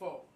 four.